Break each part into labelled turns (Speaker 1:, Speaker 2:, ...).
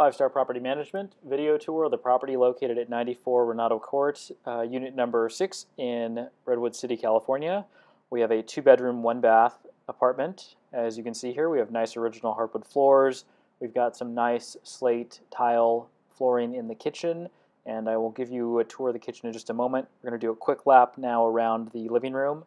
Speaker 1: Five Star Property Management video tour of the property located at 94 Renato Court, uh, unit number 6 in Redwood City, California. We have a two bedroom, one bath apartment. As you can see here, we have nice original hardwood floors. We've got some nice slate tile flooring in the kitchen, and I will give you a tour of the kitchen in just a moment. We're going to do a quick lap now around the living room.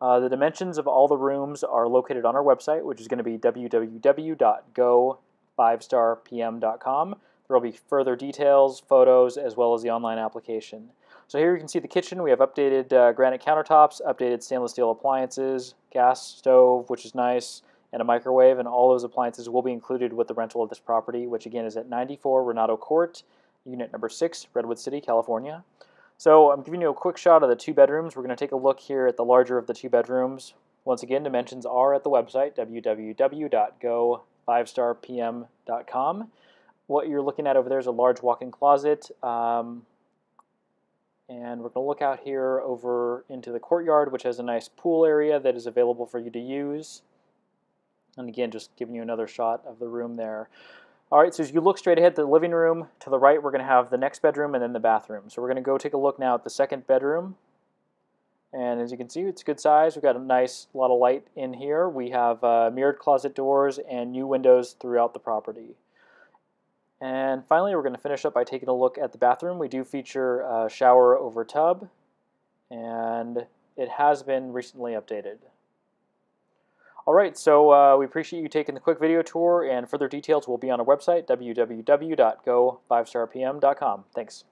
Speaker 1: Uh, the dimensions of all the rooms are located on our website, which is going to be www.go 5starpm.com. There will be further details, photos, as well as the online application. So here you can see the kitchen. We have updated uh, granite countertops, updated stainless steel appliances, gas stove, which is nice, and a microwave, and all those appliances will be included with the rental of this property, which again is at 94 Renato Court, unit number 6, Redwood City, California. So I'm giving you a quick shot of the two bedrooms. We're going to take a look here at the larger of the two bedrooms. Once again, dimensions are at the website, www.go 5starpm.com. What you're looking at over there is a large walk-in closet. Um, and we're going to look out here over into the courtyard, which has a nice pool area that is available for you to use. And again, just giving you another shot of the room there. All right, so as you look straight ahead the living room, to the right, we're going to have the next bedroom and then the bathroom. So we're going to go take a look now at the second bedroom. And as you can see, it's a good size. We've got a nice lot of light in here. We have uh, mirrored closet doors and new windows throughout the property. And finally, we're going to finish up by taking a look at the bathroom. We do feature a shower over tub, and it has been recently updated. All right, so uh, we appreciate you taking the quick video tour, and further details will be on our website, www.go5starpm.com. Thanks.